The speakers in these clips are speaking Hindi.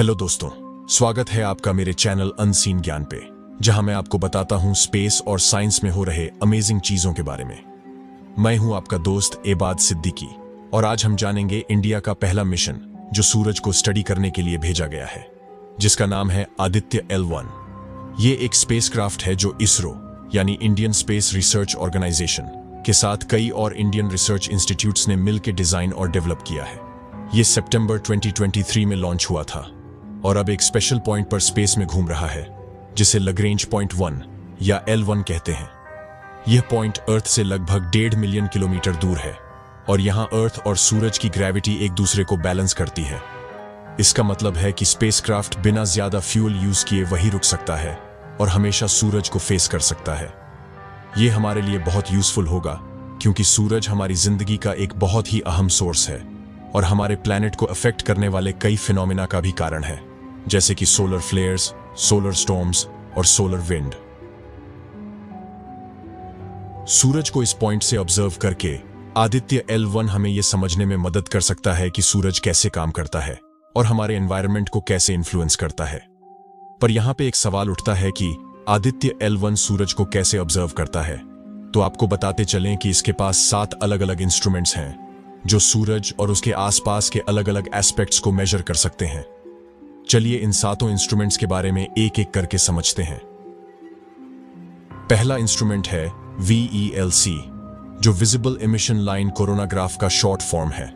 हेलो दोस्तों, स्वागत है आपका मेरे चैनल अनसीन ज्ञान पे, जहाँ मैं आपको बताता हूँ स्पेस और साइंस में हो रहे अमेजिंग चीज़ों के बारे में। मैं हूँ आपका दोस्त एबाद सिद्दीकी, और आज हम जानेंगे इंडिया का पहला मिशन जो सूरज को स्टडी करने के लिए भेजा गया है, जिसका नाम है आदित्य एल वन ये एक स्पेसक्राफ्ट है जो इसरो, यानी इंडियन स्पेस रिसर्च ऑर्गेनाइजेशन के साथ कई और इंडियन रिसर्च इंस्टीट्यूट्स ने मिलकर डिज़ाइन और डेवलप किया है। ये सितंबर 2023 में लॉन्च हुआ था। और अब एक स्पेशल पॉइंट पर स्पेस में घूम रहा है, जिसे लगरेंज पॉइंट वन या एल वन कहते हैं। यह पॉइंट अर्थ से लगभग डेढ़ मिलियन किलोमीटर दूर है और यहाँ अर्थ और सूरज की ग्रेविटी एक दूसरे को बैलेंस करती है। इसका मतलब है कि स्पेसक्राफ्ट बिना ज़्यादा फ्यूल यूज़ किए वही रुक सकता है और हमेशा सूरज को फेस कर सकता है। यह हमारे लिए बहुत यूजफुल होगा, क्योंकि सूरज हमारी ज़िंदगी का एक बहुत ही अहम सोर्स है और हमारे प्लैनेट को अफेक्ट करने वाले कई फिनोमिना का भी कारण है। जैसे कि सोलर फ्लेयर्स सोलर स्टॉर्म्स और सोलर विंड सूरज को इस पॉइंट से ऑब्ज़र्व करके आदित्य एल वन हमें यह समझने में मदद कर सकता है कि सूरज कैसे काम करता है और हमारे एनवायरनमेंट को कैसे इन्फ्लुएंस करता है। पर यहाँ पे एक सवाल उठता है कि आदित्य एल वन सूरज को कैसे ऑब्ज़र्व करता है? तो आपको बताते चलें कि इसके पास सात अलग अलग इंस्ट्रूमेंट्स हैं, जो सूरज और उसके आसपास के अलग अलग एस्पेक्ट्स को मेजर कर सकते हैं। चलिए इन सातों इंस्ट्रूमेंट्स के बारे में एक एक करके समझते हैं। पहला इंस्ट्रूमेंट है e जो विजिबल इमिशन लाइन कोरोनाग्राफ का शॉर्ट फॉर्म है।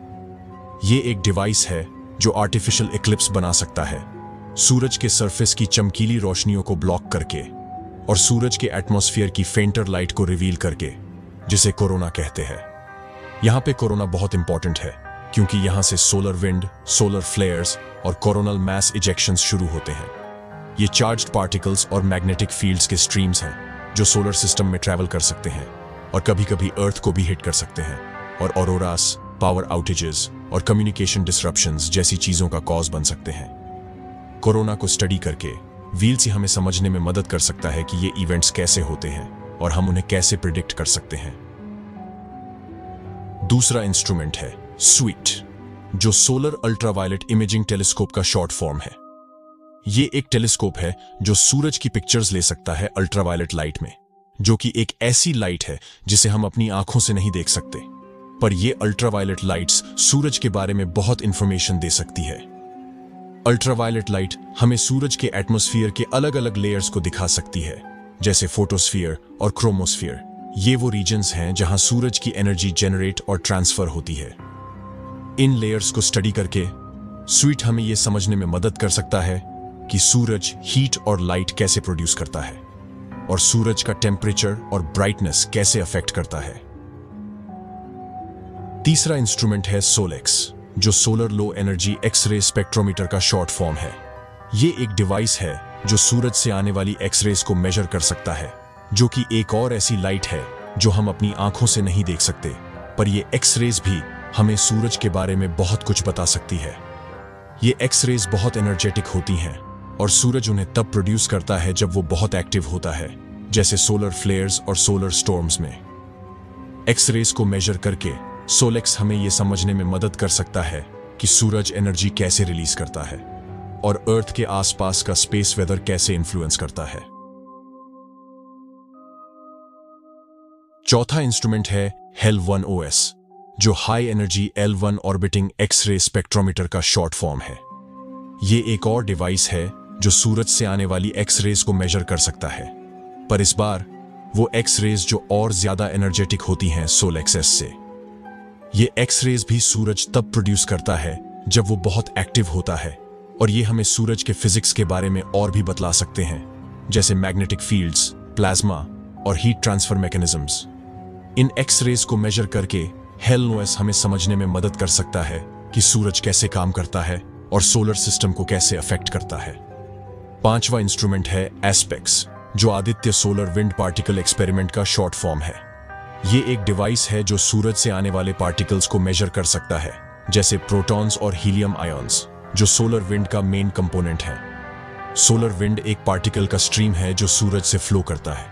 यह एक डिवाइस है जो आर्टिफिशियल इक्लिप्स बना सकता है। सूरज के सरफेस की चमकीली रोशनियों को ब्लॉक करके और सूरज के एटमॉस्फेयर की फेंटर लाइट को रिवील करके, जिसे कोरोना कहते हैं। यहाँ पे कोरोना बहुत इंपॉर्टेंट है। क्योंकि यहाँ से सोलर विंड सोलर फ्लेयर्स और कोरोनल मैस इजेक्शंस शुरू होते हैं। ये चार्ज्ड पार्टिकल्स और मैग्नेटिक फील्ड्स के स्ट्रीम्स हैं, जो सोलर सिस्टम में ट्रैवल कर सकते हैं और कभी कभी अर्थ को भी हिट कर सकते हैं और औरोरास पावर आउटेजेस और कम्युनिकेशन डिस्ट्रप्शंस जैसी चीज़ों का कॉज बन सकते हैं। कोरोना को स्टडी करके व्हील से हमें समझने में मदद कर सकता है कि ये इवेंट्स कैसे होते हैं और हम उन्हें कैसे प्रिडिक्ट कर सकते हैं। दूसरा इंस्ट्रूमेंट है स्वीट, जो सोलर अल्ट्रावायलेट इमेजिंग टेलीस्कोप का शॉर्ट फॉर्म है। ये एक टेलीस्कोप है जो सूरज की पिक्चर्स ले सकता है अल्ट्रावायलेट लाइट में, जो कि एक ऐसी लाइट है जिसे हम अपनी आँखों से नहीं देख सकते। पर यह अल्ट्रावायलेट लाइट्स सूरज के बारे में बहुत इंफॉर्मेशन दे सकती है। अल्ट्रावायलेट लाइट हमें सूरज के एटमोस्फियर के अलग अलग लेयर्स को दिखा सकती है, जैसे फोटोस्फियर और क्रोमोस्फियर ये वो रीजन्स हैं जहाँ सूरज की एनर्जी जनरेट और ट्रांसफ़र होती है। इन लेयर्स को स्टडी करके स्वीट हमें यह समझने में मदद कर सकता है कि सूरज हीट और लाइट कैसे प्रोड्यूस करता है और सूरज का टेम्परेचर और ब्राइटनेस कैसे अफेक्ट करता है। तीसरा इंस्ट्रूमेंट है सोलेक्स जो solar low energy X-ray spectrometer का शॉर्ट फॉर्म है। यह एक डिवाइस है जो सूरज से आने वाली एक्सरेज को मेजर कर सकता है, जो कि एक और ऐसी लाइट है जो हम अपनी आँखों से नहीं देख सकते, पर ये एक्सरेज भी हमें सूरज के बारे में बहुत कुछ बता सकती है। ये एक्सरेज बहुत एनर्जेटिक होती हैं, और सूरज उन्हें तब प्रोड्यूस करता है जब वो बहुत एक्टिव होता है, जैसे सोलर फ्लेयर्स और सोलर स्टॉर्म्स में। एक्सरेज को मेजर करके सोलेक्स हमें यह समझने में मदद कर सकता है कि सूरज एनर्जी कैसे रिलीज़ करता है, और अर्थ के आसपास का स्पेस वेदर कैसे इन्फ्लुएंस करता है। चौथा इंस्ट्रूमेंट है हेल वन ओएस जो high energy L one orbiting X-ray spectrometer का शॉर्ट फॉर्म है। ये एक और डिवाइस है जो सूरज से आने वाली एक्स रेज को मेजर कर सकता है। पर इस बार वो एक्स रेज जो और ज़्यादा एनर्जेटिक होती हैं सोल एक्सेस से। ये एक्स रेज भी सूरज तब प्रोड्यूस करता है जब वो बहुत एक्टिव होता है। और ये हमें सूरज के फिजिक्स के बारे में और भी बतला सकते हैं जैसे मैग्नेटिक फील्ड्स, प्लाज्मा और हीट ट्रांसफ़र मैकेनिज्म्स इन एक्स रेज को मेजर करके हेल नोएस हमें समझने में मदद कर सकता है कि सूरज कैसे काम करता है और सोलर सिस्टम को कैसे अफेक्ट करता है। पांचवा इंस्ट्रूमेंट है एस्पेक्स जो Aditya solar wind particle experiment का शॉर्ट फॉर्म है। ये एक डिवाइस है जो सूरज से आने वाले पार्टिकल्स को मेजर कर सकता है, जैसे प्रोटॉन्स और हीलियम आयोन्स जो सोलर विंड का मेन कंपोनेंट है। सोलर विंड एक पार्टिकल का स्ट्रीम है जो सूरज से फ्लो करता है,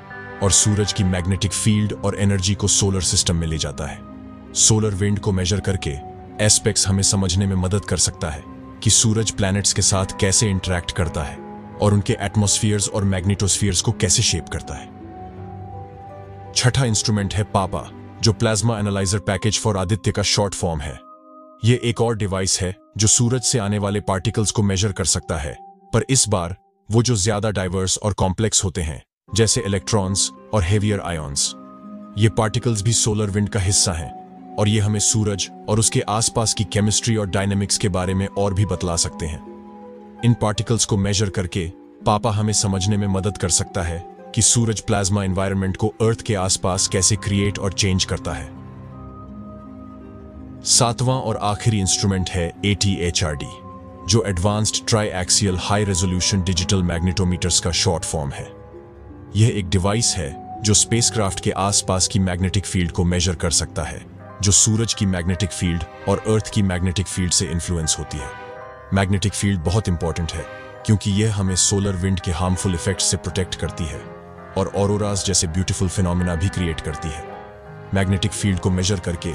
और सूरज की मैग्नेटिक फ़ील्ड और एनर्जी को सोलर सिस्टम में ले जाता है। सोलर विंड को मेजर करके एस्पेक्ट्स हमें समझने में मदद कर सकता है कि सूरज प्लैनेट्स के साथ कैसे इंटरेक्ट करता है और उनके एटमोस्फियर्स और मैग्नेटोस्फियर्स को कैसे शेप करता है। छठा इंस्ट्रूमेंट है पापा, जो plasma analyser package for Aditya का शॉर्ट फॉर्म है। यह एक और डिवाइस है जो सूरज से आने वाले पार्टिकल्स को मेजर कर सकता है, पर इस बार वो जो ज़्यादा डाइवर्स और कॉम्प्लेक्स होते हैं, जैसे इलेक्ट्रॉन्स और हेवियर आयोन्स ये पार्टिकल्स भी सोलर विंड का हिस्सा हैं। और ये हमें सूरज और उसके आसपास की केमिस्ट्री और डायनेमिक्स के बारे में और भी बतला सकते हैं। इन पार्टिकल्स को मेजर करके पापा हमें समझने में मदद कर सकता है कि सूरज प्लाज्मा एनवायरनमेंट को अर्थ के आसपास कैसे क्रिएट और चेंज करता है। सातवां और आखिरी इंस्ट्रूमेंट है एटीएचआरडी जो advanced tri axial high resolution digital magnetometers का शॉर्ट फॉर्म है। यह एक डिवाइस है जो स्पेसक्राफ्ट के आसपास की मैग्नेटिक फ़ील्ड को मेजर कर सकता है। जो सूरज की मैग्नेटिक फ़ील्ड और अर्थ की मैग्नेटिक फ़ील्ड से इन्फ्लुएंस होती है। मैग्नेटिक फ़ील्ड बहुत इंपॉर्टेंट है, क्योंकि यह हमें सोलर विंड के हार्मफुल इफ़ेक्ट से प्रोटेक्ट करती है और ऑरोराज जैसे ब्यूटीफुल फिनोमिना भी क्रिएट करती है। मैग्नेटिक फ़ील्ड को मेजर करके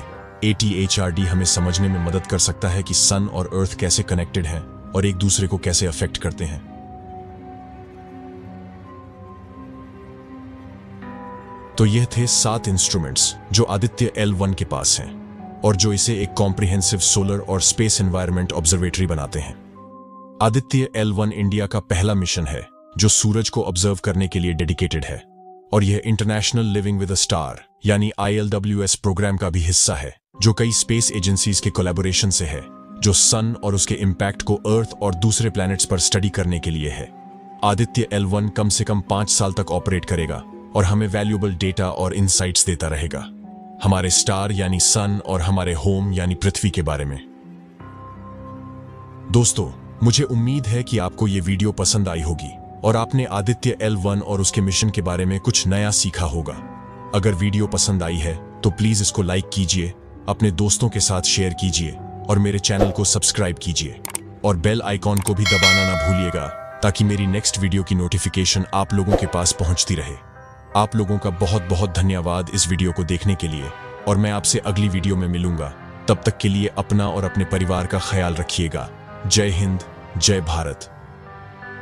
एटीएचआरडी हमें समझने में मदद कर सकता है कि सन और अर्थ कैसे कनेक्टेड हैं और एक दूसरे को कैसे अफेक्ट करते हैं। तो यह थे सात इंस्ट्रूमेंट्स जो आदित्य एल वन के पास हैं और जो इसे एक कॉम्प्रिहेंसिव सोलर और स्पेस एनवायरनमेंट ऑब्जर्वेटरी बनाते हैं। आदित्य एल वन इंडिया का पहला मिशन है, जो सूरज को ऑब्ज़र्व करने के लिए डेडिकेटेड है और यह International Living With a Star यानी आईएलडब्ल्यूएस प्रोग्राम का भी हिस्सा है, जो कई स्पेस एजेंसीज के कोलेबोरेशन से है, जो सन और उसके इम्पैक्ट को अर्थ और दूसरे प्लैनेट्स पर स्टडी करने के लिए है। आदित्य एल वन कम से कम पाँच साल तक ऑपरेट करेगा और हमें वैल्यूएबल डेटा और इनसाइट्स देता रहेगा। हमारे स्टार यानी सन और हमारे होम यानी पृथ्वी के बारे में। दोस्तों, मुझे उम्मीद है कि आपको ये वीडियो पसंद आई होगी और आपने आदित्य एल वन और उसके मिशन के बारे में कुछ नया सीखा होगा। अगर वीडियो पसंद आई है तो प्लीज़ इसको लाइक कीजिए, अपने दोस्तों के साथ शेयर कीजिए और मेरे चैनल को सब्सक्राइब कीजिए। और बेल आइकॉन को भी दबाना ना भूलिएगा, ताकि मेरी नेक्स्ट वीडियो की नोटिफिकेशन आप लोगों के पास पहुँचती रहे। आप लोगों का बहुत बहुत धन्यवाद इस वीडियो को देखने के लिए, और मैं आपसे अगली वीडियो में मिलूँगा। तब तक के लिए अपना और अपने परिवार का ख्याल रखिएगा। जय हिंद, जय भारत।